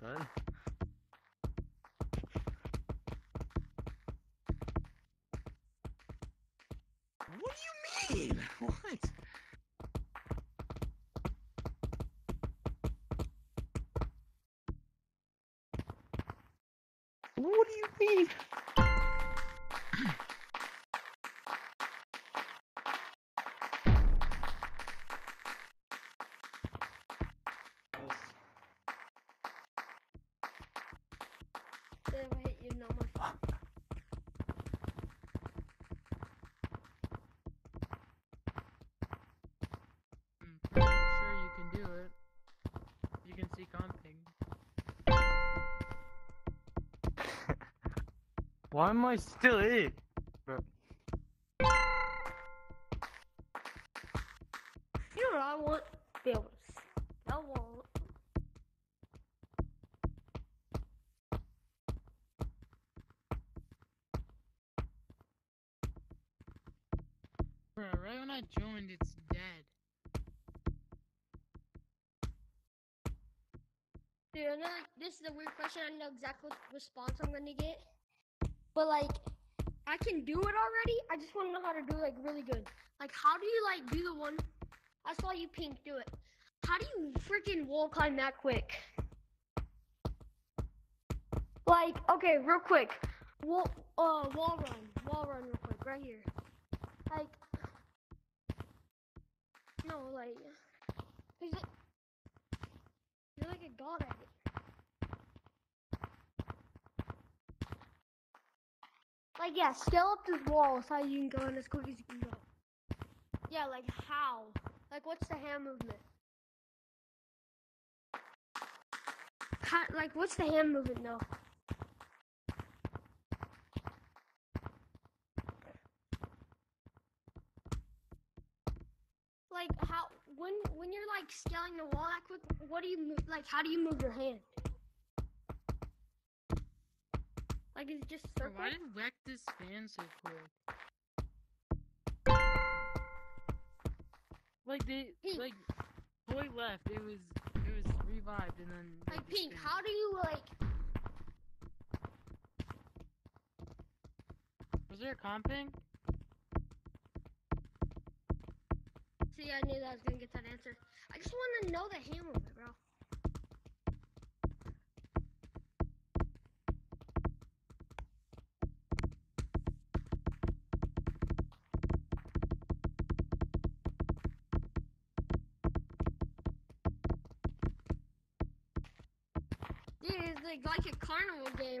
Done. Why am I still in? You know what I want? Be able to s- I want. Bro, right when I joined, it's dead. Dude, I this is a weird question. I know exactly what response I'm gonna get. But like, I can do it already. I just want to know how to do like really good. Like, how do you like do the one? I saw you pink do it. How do you freaking wall climb that quick? Like, okay, real quick. Wall, uh, wall run, wall run, real quick, right here. Like, no, like, you're like a god at it. Like, yeah, scale up this wall so you can go in as quick as you can go. Yeah, like how? Like, what's the hand movement? How, like, what's the hand movement though? Like how when when you're like scaling the wall that quick, what do you move? Like how do you move your hand? Like is it just circle? why did wreck this fan so quick? Like they, Pink. like, boy left. It was, it was revived, and then. Like pink, how do you like? Was there a comping? See, I knew that I was gonna get that answer. I just want to know the hand movement, bro.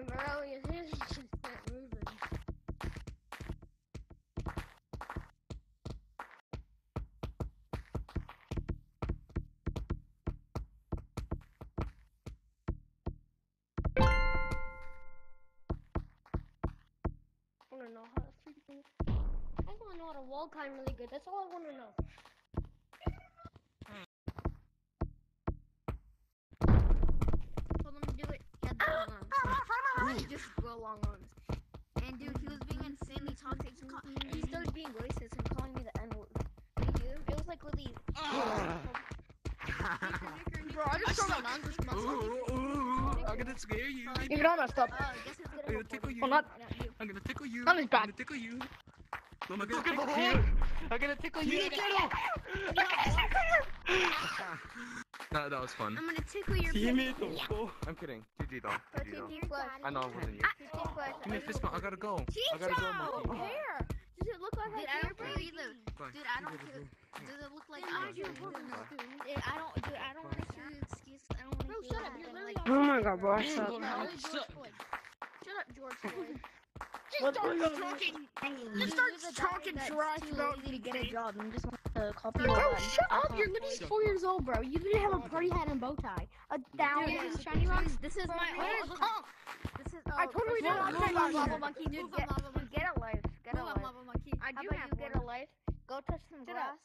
Bro. Your hands just start moving. I want to know how to freaking. I to know how to wall climb really good. That's all I want to know. I'm gonna scare you. Sorry. You can all messed up. Uh, gonna I'm gonna tickle you. Well, not. I'm gonna tickle you. That was bad. I'm gonna tickle you. Mom, I'm gonna tickle you. I'm gonna tickle you. no, that was fun. I'm gonna tickle your Give me face. I'm kidding. GG though. GG though. I know it wasn't you. Give me a fist bump. I gotta go. I gotta go, monkey. Either. Fine. Dude, I don't care. Does it look like Then I why'd you do? put Dude, I don't. Dude, I don't want to hear your excuse. I don't want to Bro, shut up. You're literally Oh my god, bro, Shut shut up. up. Shut- George Floyd. Up, George Floyd. Just the- start talking. Just start talking guy that's trash too about lazy to get a job and just want to copy Bro, shut up! You're literally four years old, bro. You literally have a party hat and bow tie. A thousand Dude, shiny rocks. This is my where's- oh, This is. I told her don't on, have move on, that lava monkey. Dude, get- on, lava monkey. Get a life. Get a life. I do about have you get a life? Go touch some Shut up.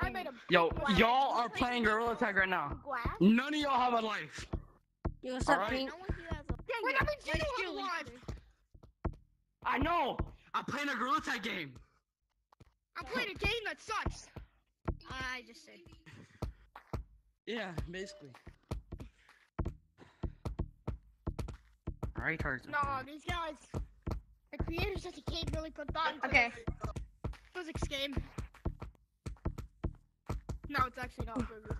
I made a Yo, Wow. y'all are playing Gorilla Tag right now. glass. None of y'all have a life. Yo, what's up, right. Pink? No one has a. Wait, I mean, you don't have one. I know. I'm playing a Gorilla Tag game. I'm playing a game that sucks. I just said. Yeah, basically. Retards. No, these guys. The creators of the game really put thought into Okay. the physics game. No, it's actually not physics.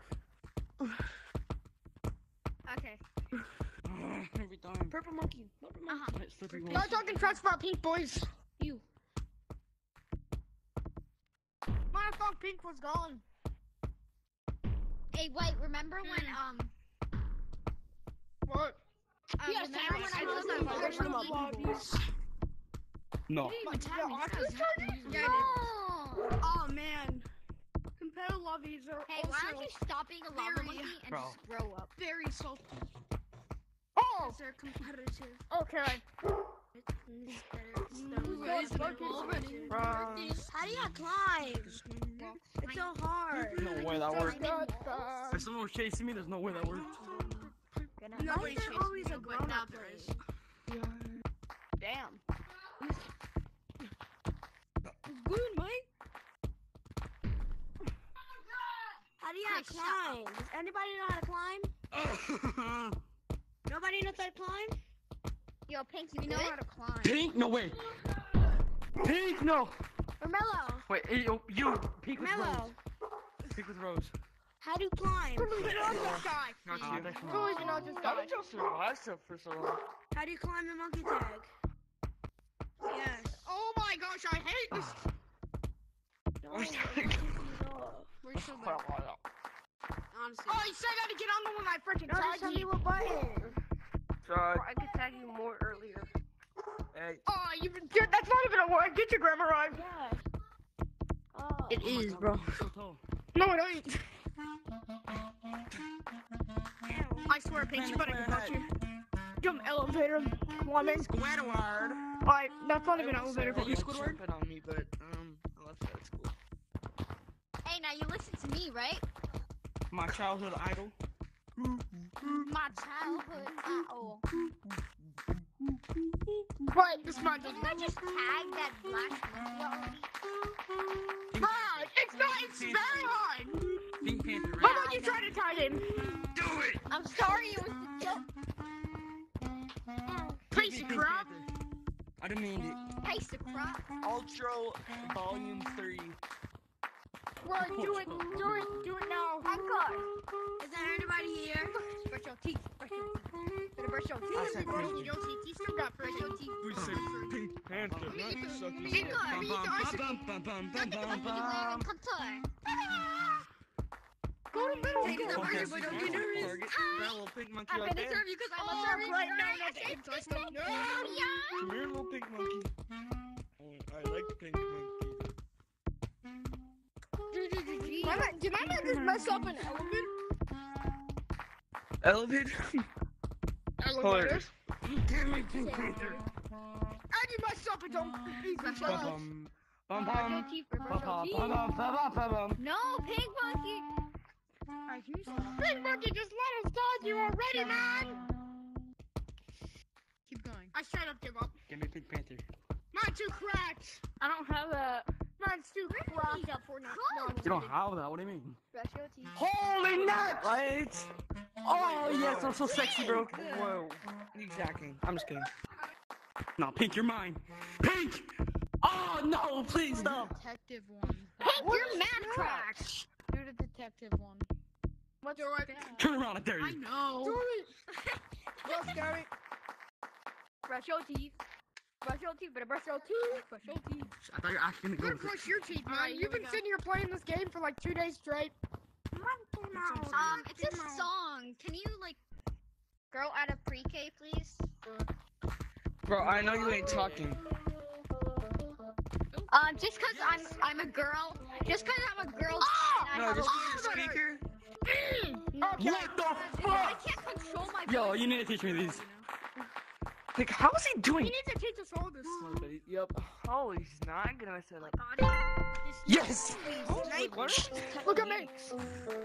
Okay. Every time. Purple monkey. Purple monkey. Uh-huh. Right, slippery No one. talking trash about pink boys. You. My thought pink was gone. Hey, wait. Remember when um? What? Yes, remember when I was on There's Varsity? some lobbies. No. My- yeah, Oculus charges? Yeah, I did. Oh man. Competitive lobbies are Hey, why don't you stop being a lava very- monkey and Bro. just grow up? very salty. Oh, They're competitive. okay. How do you climb? It's so hard. No way that worked. If someone was chasing me, there's no way that worked. Why is there always a grown up place? Damn. Good, Mike. How do you Hey, shut climb? Does anybody know how to climb? Nobody knows how to climb? Yo, Pink, you know how to climb. Pink? No way. Pink? No. Or Mello? Wait, hey, you, you. Pink with Mello, rose. Pink with rose. how do you climb? Totally not this guy. Got Yeah. you. Totally not this How did y'all survive for so long? How do you climb the monkey tag? Yes. Oh my gosh, I hate this. No, We're monkey starting- dog. We're so bad. Honestly. Oh, you said I gotta get on the one I freaking No, just tagged tell you. me what button. Try. I could tag you more earlier. Hey. Oh, you dude, that's not even a word. Get your grammar right. Yeah. Oh. It is, bro. So. No, it ain't. I swear, Paige, you better get you. Jump elevator. Woman. Squidward. Alright, that's not even an elevator. You Squidward? It on me, but um, I left that at school. Hey, now you listen to me, right? My childhood idol. My childhood idol. What? This man Didn't I just tag that black already? Ah, hard. It's not. It's very hard. Pink Panther. How about you try to tag him? Do it. I'm sorry, it was a joke. Piece of crap. I didn't mean it. Piece of crap. Ultra Volume 3. Well, do it. Do it. Do it now. Encore. Is there anybody here? Brush your teeth. Brush your teeth. Better brush your I teeth. Brush your teeth. You still got brush your teeth. We said Pink Panther. The- the- the bum. Go to middle Take it school. up, Okay, Archie, but don't get nervous. little pink monkey I'm gonna serve you because I'm Oh, a servant right now. right. Not the inside stuff. No. Come here, little pink monkey. Oh, I like pink I not- Did I not just mm-hmm. mess up an elevator? Elevator? Elevators? Damn it, Pink Panther. And you messed up and don't. Please mess up. Bum, bum, bum. No, pig monkey. Alright, can you stop? Big Monkey, just let us dodge you already, man! Keep going. I straight up give up. Give me Pink Panther. Mine's too cracked. I don't have that. Mine's too cracked up for now. You don't have that, what do you mean? Brush your teeth. Holy nuts! Right? Oh, yes, I'm so sexy, bro. Whoa. Exactly. I'm just kidding. No, Pink, you're mine. Pink! Oh, no, please stop. Detective one. Pink, you're mad cracked. Do the detective one. What's Do it. Turn around, I dare I know. Do it. Let's go. Brush your teeth. Brush your teeth. Better brush your teeth. Brush your teeth. I thought you were actually You're gonna gonna go with brush your teeth, man. Alright, here You've been go. sitting here playing this game for like two days straight. Um, it's a song. Can you like grow out of pre-K, please? Bro, I know you ain't talking. Um, just cause I'm I'm a girl, just cause I'm a girl, and I No, have just a put your speaker. Okay. What the I fuck? can't control my. Yo, you need to teach me these. Like, how is he doing? doing? need to teach us all this. Yep. Oh, he's not gonna say like. Yes. Yes. What? Look at me.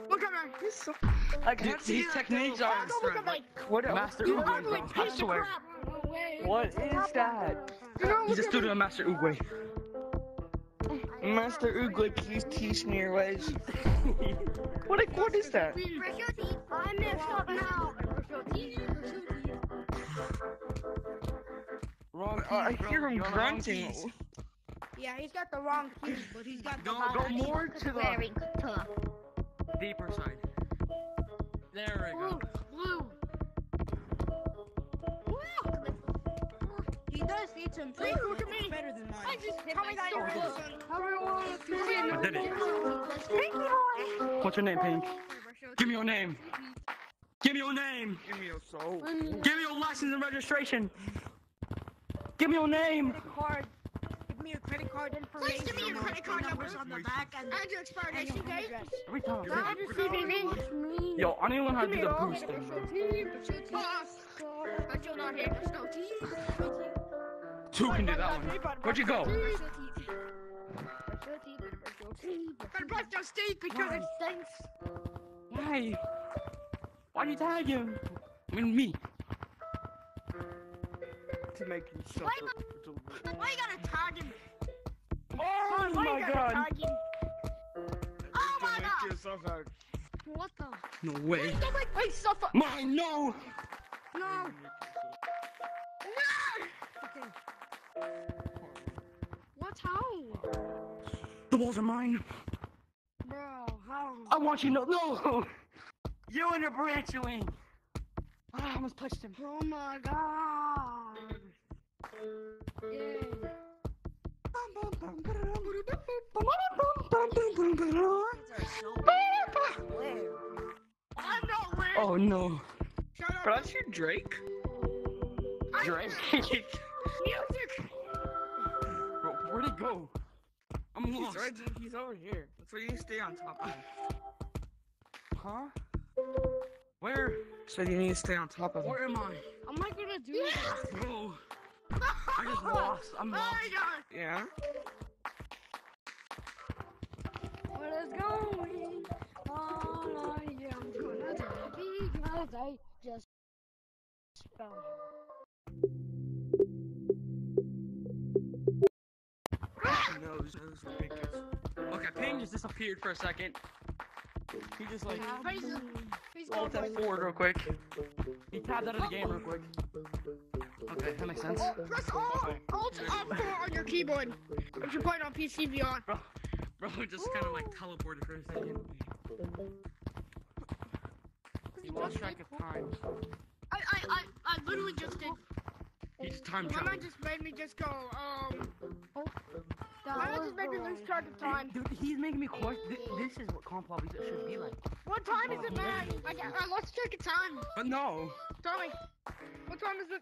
Look at me. He's so Like these, these techniques are. Oh, look at me. What? Master You Oogway, ugly bro. I piece of swear. crap. What is that? He's a student of Master Oogway. Master Oogly, please teach me your ways. what, what is that? Brush your teeth. I messed up now. Brush your teeth. Brush your teeth. Wrong I hear him grunting. Yeah, he's got the wrong keys, but he's got the Go, right go more to the Very tough. deeper side. There we go. Blue. He does need some Please treatment. look at me. Better than mine. I just hit Tell me that you're I did it. Pinky boy. What's your name, Pink? Give me your name. Give me your name. Give me your soul. Give me your license and registration. Give me your name. Credit card. Give me your credit card information. Please give me your credit card numbers on the back and, And your expiration date. Every time. I just see me. Yo, I need to learn how to do the all. boost thing, bro. Brush your teeth. Brush your teeth. But you're not here. Brush your teeth. Two can do that one. Where'd you go? Brush. Brush your teeth. Brush your teeth. Gotta brush your teeth because it stinks. Why? Why'd you tag him? I mean, me. To make you suffer. Why Why you gotta tag him? Oh Why my you gotta god. tag him? Oh to my make god. you suffer. What the? No way. Don't make me suffer. Mine, no. No. No! What's home? The walls are mine. Bro, how? I want you to know. No. You and your branching. Ah, I almost touched him. Oh my god. Oh no. Shut up. Bro, that's Drake? Drake? Music. Bro, where'd he go? I'm He's lost. right. He's over here. That's where you stay on top of him. Huh? Where? So you need to stay on top of him. Where am I? I'm not gonna do this. Bro, I just lost. I'm Oh lost. my god. Yeah. Where is going? All I am gonna do because I just fell. Nose, nose, pink. Okay, Ping just disappeared for a second. He just like Face, face rolled going that forward real quick. He tapped out of the game real quick. Okay, that makes sense. Press Alt, Alt F4 on your keyboard if you're playing on PC VR. Bro, bro just kind of like teleported for a second. He lost track of time. I, I, I, I literally just did. He just time My mind traveled. just made me just go, um. My mind just made me lose track of time. Dude, he's making me question. Th- this is what comp lobbies should be like. What time is it, man? I, I lost track of time. But no, Tell me. What time is it?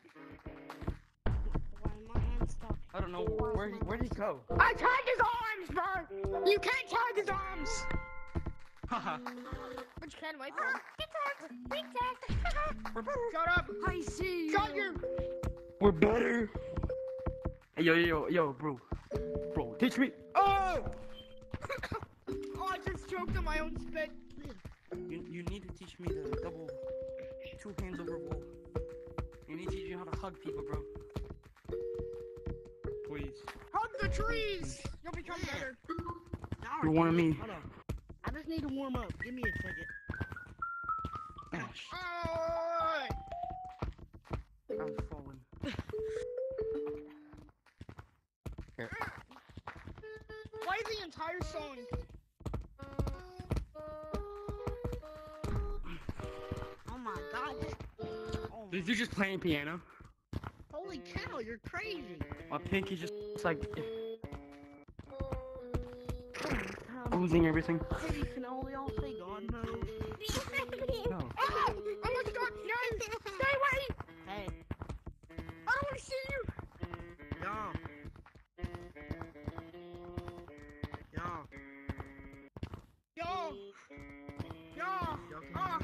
I don't know where he, where did he go. I tagged his arms, bro. You can't tag his arms. Haha. But you can wait for him. Be tagged. Be tagged. Shut up. I see. Shut your. We're better. Hey, yo, yo, yo, yo, bro. Bro, teach me. Oh! Oh, I just choked on my own spit. You, you need to teach me the double two hands over wall. You need to teach you how to hug people, bro. Please. Hug the trees. You'll become better. You wanted me. Hold on. I just need to warm up. Give me a second. Ash, Oh. I'm falling. Play the entire song. Oh my god. Oh Did you just playing piano? Holy cow, you're crazy. My pinky just it's like losing everything. Hey, you can only all say God knows. No. Oh, I'm gonna. No, stay away. Hey, I don't want to see you. y'all. Y'all. Yo. Yo. Y'all can Ah.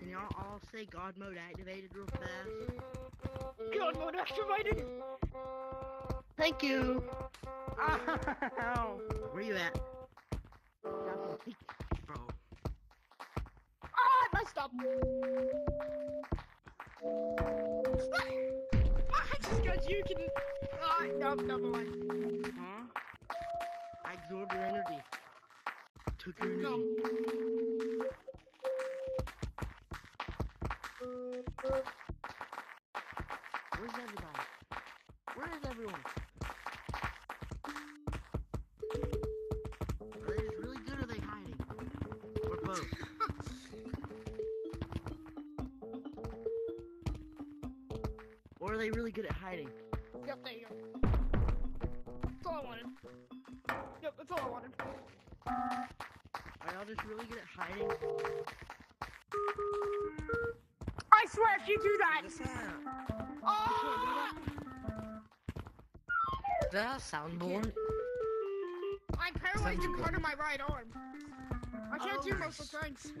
Can y'all all say God mode activated real fast? God mode activated. Thank you. Ow. Where you at? Y'all can- Bro. Ah, I messed up. Ah, just because you can. Ah, no, never mind. Huh? absorbed your energy. Took your energy. No. There you go. That's all I wanted. Yep, that's all I wanted. Are y'all just really good at hiding? I swear if you do that. What's that? Oh! Is that a soundboard? I'm paralyzed in part of my right arm. I can't oh, do Oh. most of the things.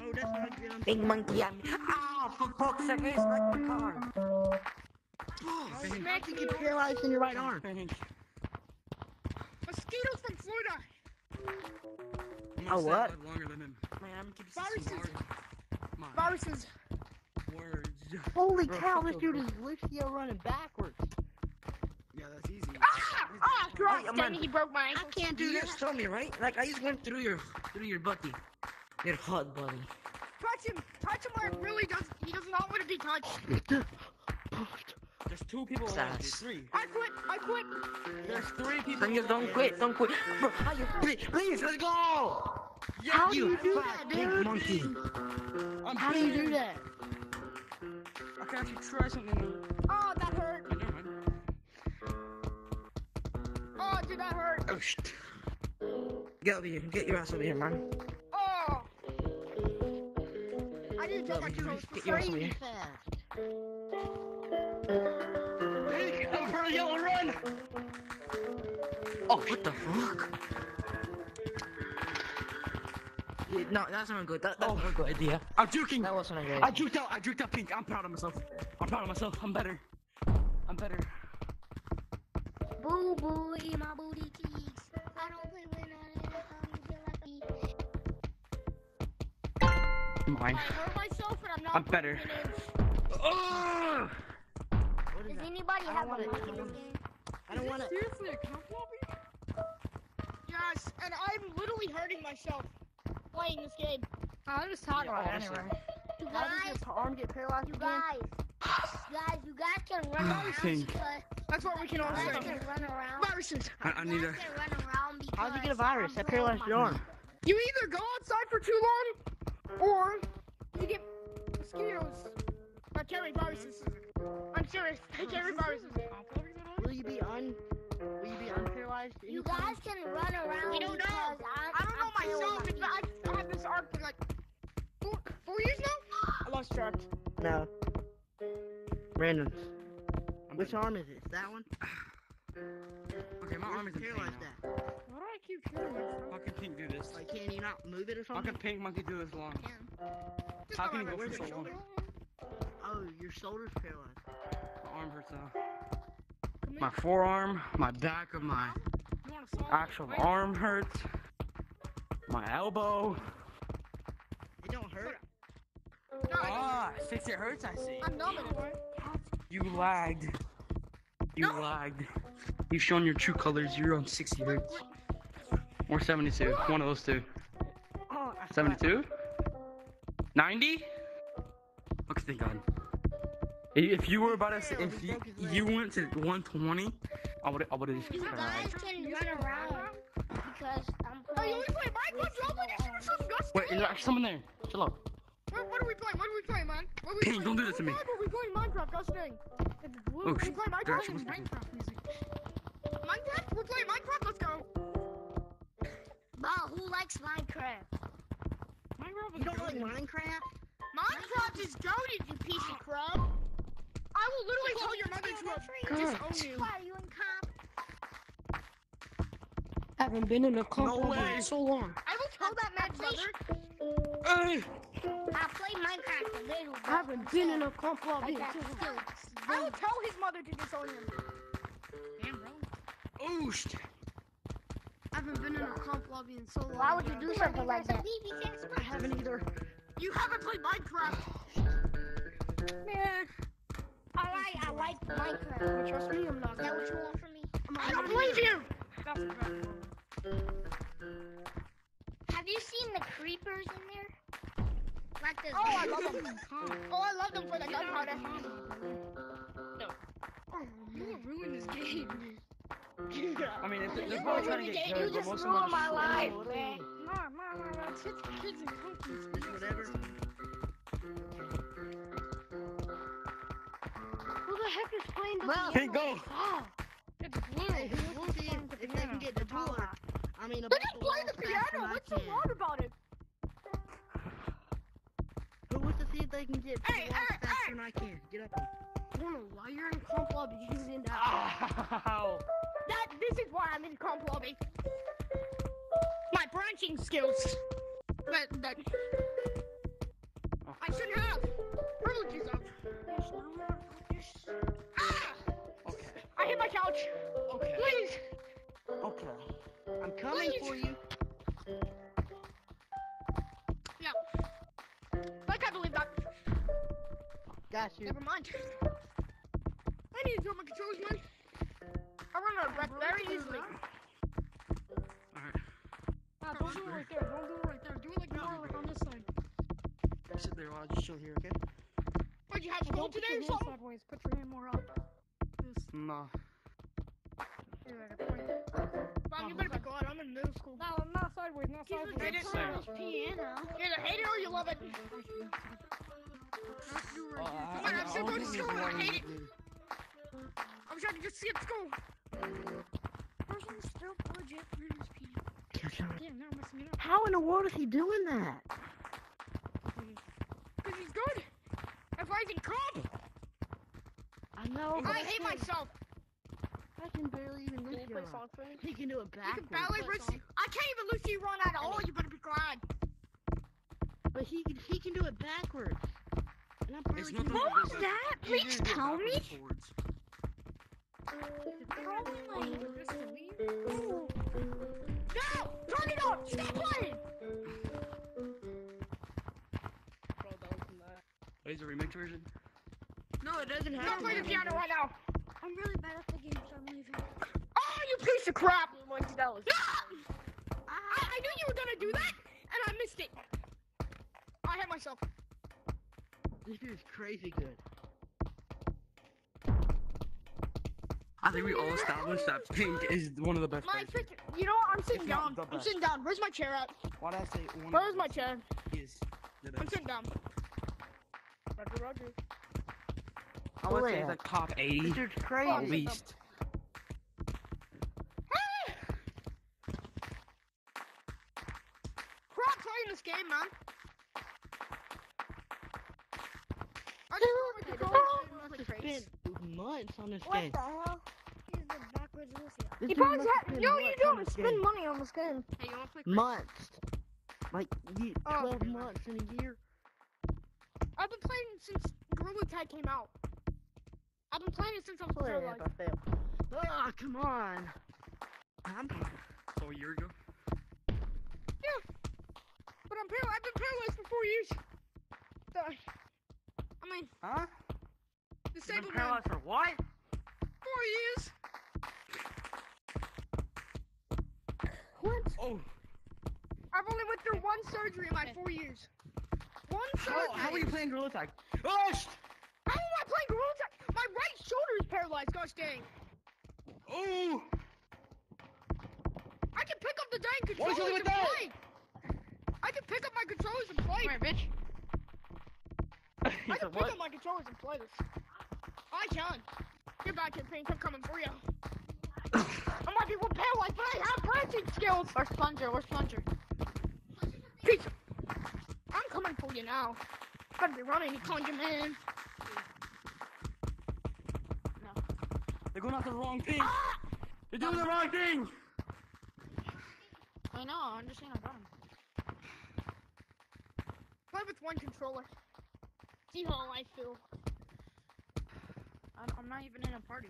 Oh, that's not good. I'm Big monkey on me. Ow, for fuck's sake, I just wrecked my car. How you get paralyzed in your right arm? Mosquitoes from Florida. I'm A gonna stay what? longer than him. Man, I'm keep Viruses. Viruses. words. Holy Bro, cow, this your dude is Lucio running backwards. Yeah, that's easy. Ah! Ah! Christ, Hey, dang, he broke my I can't You do just that. told me, right? Like, I just went through your, through your buddy. Your hot buddy. Touch him. Touch him where it really does. He does not want to be touched. There's two people alive. There's three. I quit. I quit. There's three people. Then just don't quit, don't quit. Bro, how you, please, please, let's go! How do you do that, big dude? monkey. I'm How do you do that? I can actually try something. Oh, that hurt. Okay, never mind. Oh, did that hurt? Oh, shit. Get over here, get your ass over here, man. Oh. I need to tell my Get two your get your ass over Crazy here. fast. Oh, what the fuck? Yeah, No, that's not good. That, that's oh. not a good idea. I'm juking. That wasn't a good idea. I idea. juked out. I juked out pink. I'm proud of myself. I'm proud of myself. I'm better. I'm better. Boo boo, eat my booty cheeks. I don't play when I feel like me. Mine. I hurt myself, and I'm not. I'm better. putting it in. Ugh. Does that? anybody I have don't a wanna- mic in this game? I don't want to. Seriously, a comp lobby? Yes, and I'm literally hurting myself playing this game. Oh, I just talk about it honestly. anyway. You How does guys, your arm get paralyzed you guys, guys, you guys can run I around think- because That's what we can you all guys say. can run around. Viruses. I, I need guys a. can run around because How'd you get a virus? I'm That paralyzed your arm. You either go outside for too long, or you get mosquitoes I carry viruses. I'm serious. I carry viruses. Will you be un? Will you be unparalyzed? You guys can run around I don't know. because I'm, I don't know I'm myself. my It's, I've I've this arm for like four, four years now. I lost track. No. Brandon, which arm is it? That one? Okay, my arm is in pain paralyzed that. Why do I keep killing myself? How can Pink do this? Like, can you not move it or something? How something? can Pink Monkey do this long? Just How can you go for so long? Oh, your shoulder's paralyzed. My arm hurts now. My forearm, my back of my You want a song? actual arm hurts. My elbow. It don't hurt. No, I Ah, since it hurts, I see. I'm numb in it, right? You lagged. You lagged. You've shown your true colors. You're on 60 hertz. Or 72. One of those two. Oh, 72? 90? Okay, thank God. If you were about to say, if you, you went to 120, I would I would have just You guys can run around because I'm Oh, you playing. only play um, Minecraft? Y'all play this shit so disgusting. Wait, is there someone there? Chill out. What, what are we playing? What are we playing, man? What are we Pink, playing? don't do this to me. What are we playing Minecraft? That's the thing. Oh, we shit. play Minecraft. Gotcha. Minecraft music. Minecraft? We're playing Minecraft. Let's go. Wow, who likes Minecraft? Minecraft You don't like Minecraft? Minecraft is goaded, you piece of crap. I will literally tell your mother to uh, disown you. Why are you in comp? Haven't been in a comp No way. so long. I will tell that man's mother. Hey! I play Minecraft a little. Bit. I haven't been in a comp I lobby. got skills. I will tell his mother to disown him. Damn, bro. Ooshed! I haven't been in a comp lobby in so long. Why would you do something like that? I haven't either. You haven't played Minecraft. Man, alright, I like Minecraft. Trust me, I'm not. Is that what you want from me? I'm I don't believe you. That's the best one. Have you seen the creepers in there? Like this. Oh, I love them. Oh, I love them for the gunpowder. No. Oh, You will ruin this game. I mean, if they're probably trying to get You but just most of them ruined are my just life, man. Mom, mom, mom, mom, teach the kids in countries. Whatever. Heck is playing Well, Can't go. Oh, it's blue. Hey, who wants see if, if they can get the taller? I mean, They just play the piano. What's so wrong about it? Who wants to see if they can get to Hey, the hey, faster hey! than I can? Get up. there. I don't know why you're in comp lobby using that. Ow. That this is why I'm in comp lobby. My branching skills. That that oh. I shouldn't have. Privileges of. Coming Please. for you. Yeah. Like I believe that. Got you. Never mind. I need to throw my controls, man. I run out of breath very easily. Alright. Ah, don't do it right there. Don't do it right there. Do it like more like on this side. Sit there while I just chill here, okay? Where'd you have school today your or something? sideways. Put your hand more up. This. Nah. Mom, you better be glad I'm in middle school. No, I'm not sideways. Not sideways. Hate it. Same. Piano. You either hate it or you love it. Uh, I, Come on, I'm I, still going to school. think I hate it. I wish I could just see at school. Person still legit ruins piano. Damn, now I'm messing it up. How in the world is he doing that? Because he's good. If I can comp, I know, I hate myself. I can barely even lift you up. for me? He can do it You can backwards, ballet Rich. I can't even Lucy run at all. You better be glad. but he can he can do it backwards. And I barely can nothing do to it that? Please tell me. backwards and forwards. Probably like just to leave. No! Turn it off! Stop playing! Wait, oh, is it a remix version? No, it doesn't Stop playing the piano right now. I'm really bad at the game, so I'm leaving. Oh, you piece of crap! No! Ah! I, I knew you were gonna do that, and I missed it. I hit myself. This dude's crazy good. I think we all established that Pink is one of the best My players. pick. You know what? I'm sitting down. I'm sitting down. Where's my chair at? Why did I say one? Where's of my the chair? best? Is the I'm sitting down. Roger, Roger. I would say Where? it's like top 80 This dude's oh, at crazy. least. On this What game. the hell? He's the backwards Lucy. This You probably must have. have You months do? this Spend money on this game. Hey, you wanna play? Months. Like ye- Oh. 12 months in a year. I've been playing since Gorilla Tag came out. I've been playing it since I was Play zero it I fail. Ah, come on. I'm So a year ago? Yeah, but I'm par- I've been paralyzed for four years. So, I mean, Huh? disabled man. for what? Four years. What? Oh, I've only went through one surgery in my four years. One surgery. how, how are you playing Gorilla Tag? Oh, sh- How am I playing Gorilla Tag? My right shoulder is paralyzed. Gosh dang. oh! I can pick up the dang Why controllers leave and it there? play. I can pick up my controllers and play. Come here, bitch. I can pick what? up my controllers and play this. I can. Get back here, Pink. I'm coming for you. I might be one paralyzed, but I have branching skills. Where's Plunger? Where's Plunger? Pizza. I'm coming for you now. Better be running, you conjure man. No. They're going after the wrong thing. Ah! They're doing the wrong thing. I know. I'm just saying I got him. Play with one controller. See how I feel. I'm, I'm not even in a party.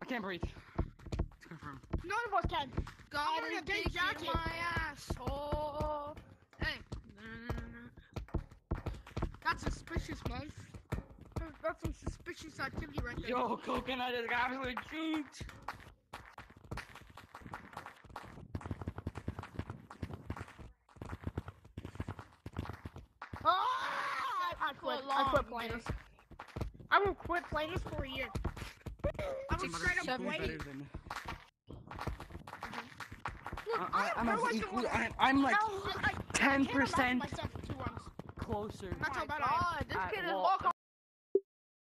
I can't breathe. It's confirmed. None of us can. I'm wearing a big jacket. my asshole. Hey. That's suspicious, man. That's some suspicious activity right there. Yo, coconut is absolutely cute. Quit. I quit playing this. I will quit playing this for a year. I will straight up wait. Than... Mm-hmm. Look, I, I, I'm, I'm, am equal, I'm, I'm like I, I ten can't about percent myself for closer. That's how bad I this kid is well, walking.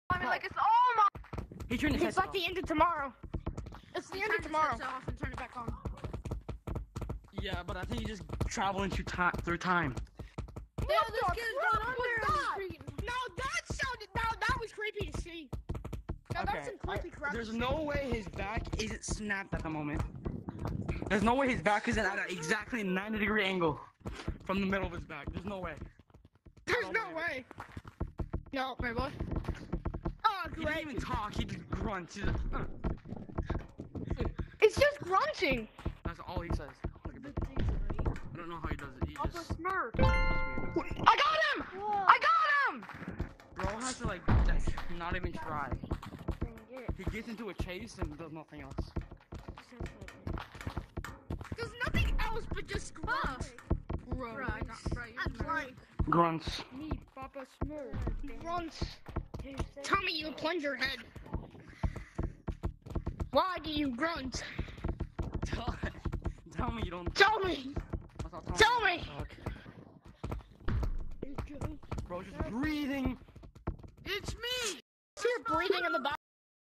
I mean, like it's oh my. He turned his It's head like the end of tomorrow. It's the end of tomorrow. off and turn it back on. Yeah, but I think you just travel into time through time. What this the kid's crap going under was and that? treating- Now that sounded. Now that was creepy to see. Now that's some I- creepy crap. there's no way his back isn't snapped at the moment. There's no way his back isn't at an exactly 90 degree angle from the middle of his back. There's no way. There's don't no believe way. No, my boy. Oh, He great. didn't even talk. He just grunts. He's like, "Uh." It's just grunting. That's all he says. Look at that. I don't know how he does it. He Papa just. Smurf. it's. I got him! I got him! Bro has to like, like not even try. He gets into a chase and does nothing else. There's nothing else but just grunts. Bro, I got, bro, you're That's smart. right. Grunts. Me, Papa Smurf. Grunts. Tell me you plunge your head. Why do you grunt? Tell, tell me you don't. Tell me! I'll tell Tell me! to. Bro, just breathing.